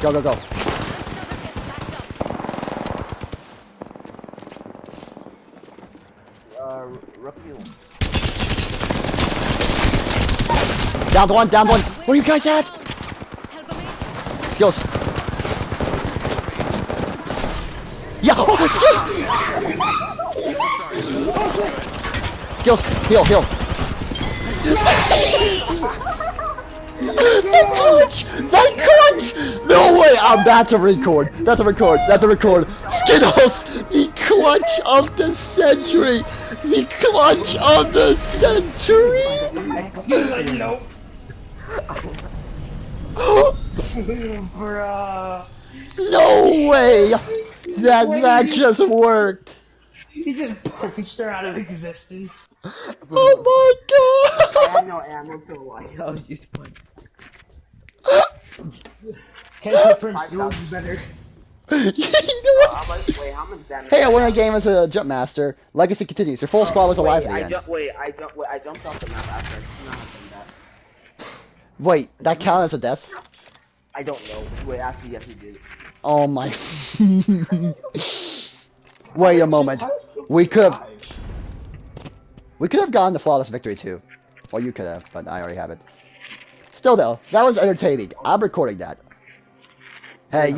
Go, go, go. Down the one, down the one. Where are you guys at? Skills. Yeah. Oh, skills. Skills. Heal, heal. that clutch! That clutch! No! I'm that's a record. That's a record. That's a record. Skittlez! The clutch of the century! The clutch of the century! nope. Bruh. no way! That that just worked! He just punched her out of existence. Oh I my had no ammo, so like, I was just punch. Can't from Steel's is better. you know what? How much? Wait, how much damage? Hey, I won a game as a jump master. Legacy continues. Your full oh, squad was alive wait, at the I end. wait, I jumped. Wait, I jumped off the map after. Not that. Wait, that counted as a death? I don't know. Wait, actually, yes, he did. Oh my. Wait a moment. We could have. We could have gotten the flawless victory too. Well, you could have, but I already have it. Still though, that was entertaining. I'm recording that. Hey, you